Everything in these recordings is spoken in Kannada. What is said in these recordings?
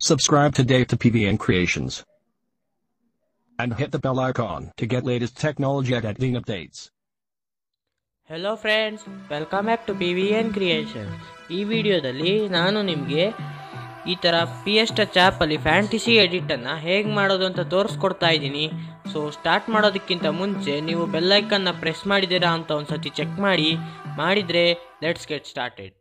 Subscribe today to PVN Creations. And hit the bell icon to get latest technology and editing updates. Hello friends welcome back to P V N creation ಈ ವಿಡಿಯೋದಲ್ಲಿ ನಾನು ನಿಮಗೆ ಈ ಥರ ಪಿ ಎಸ್ ಟಚ್ ಆ್ಯಪಲ್ಲಿ ಫ್ಯಾಂಟಿಸಿ ಎಡಿಟನ್ನು ಹೇಗೆ ಮಾಡೋದು ಅಂತ ತೋರಿಸ್ಕೊಡ್ತಾ ಇದ್ದೀನಿ ಸೊ ಸ್ಟಾರ್ಟ್ ಮಾಡೋದಕ್ಕಿಂತ ಮುಂಚೆ ನೀವು ಬೆಲ್ಲೈಕನ್ನ ಪ್ರೆಸ್ ಮಾಡಿದ್ದೀರಾ ಅಂತ ಒಂದು ಸತಿ ಚೆಕ್ ಮಾಡಿ ಮಾಡಿದರೆ let's get started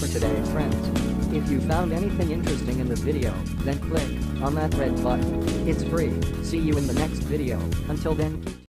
for today, friends. If you found anything interesting in the video, then click on that red button. It's free. See you in the next video. Until then,